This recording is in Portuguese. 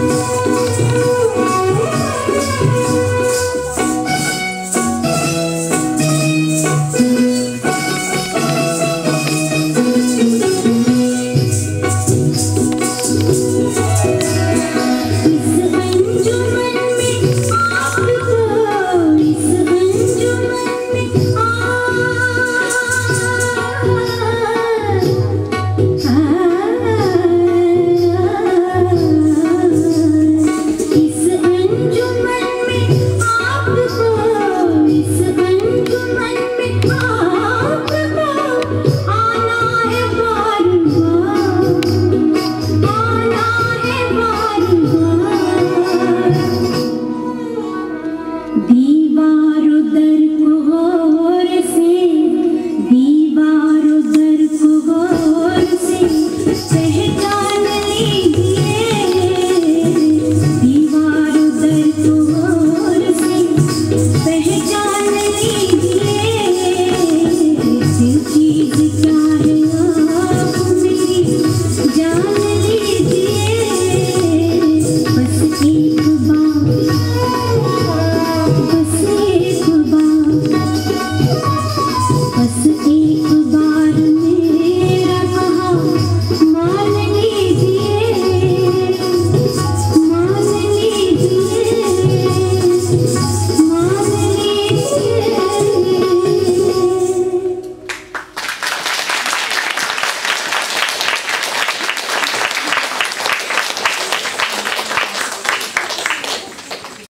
Música ah cc